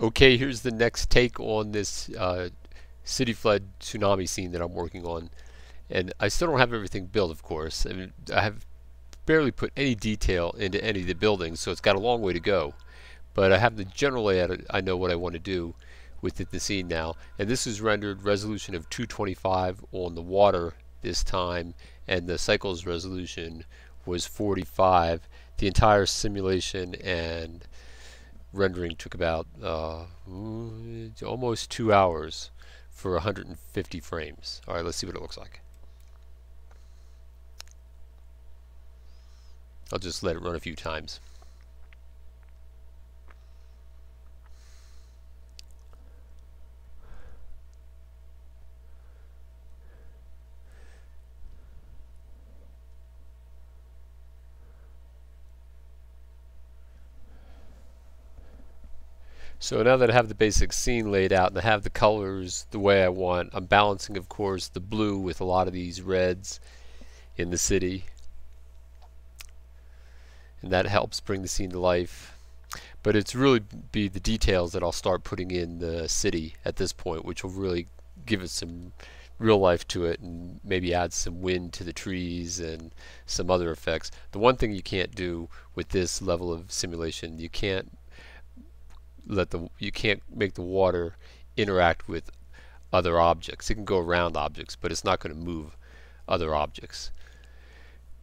Okay, here's the next take on this uh, city flood tsunami scene that I'm working on. And I still don't have everything built, of course. I, mean, I have barely put any detail into any of the buildings, so it's got a long way to go. But I have the general layout. I know what I want to do with the scene now. And this is rendered resolution of 225 on the water this time, and the cycles resolution was 45. The entire simulation and rendering took about uh, almost two hours for 150 frames. All right, let's see what it looks like. I'll just let it run a few times. So now that I have the basic scene laid out and I have the colors the way I want, I'm balancing of course the blue with a lot of these reds in the city. And that helps bring the scene to life. But it's really be the details that I'll start putting in the city at this point, which will really give it some real life to it and maybe add some wind to the trees and some other effects. The one thing you can't do with this level of simulation, you can't let the you can't make the water interact with other objects. It can go around objects, but it's not going to move other objects.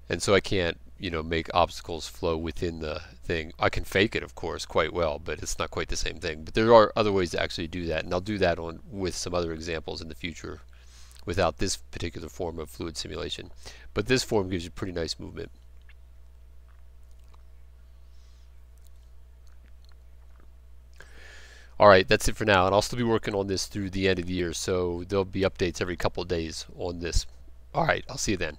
And so I can't, you know, make obstacles flow within the thing. I can fake it, of course, quite well, but it's not quite the same thing. But there are other ways to actually do that, and I'll do that on with some other examples in the future without this particular form of fluid simulation. But this form gives you pretty nice movement. Alright, that's it for now, and I'll still be working on this through the end of the year, so there'll be updates every couple of days on this. Alright, I'll see you then.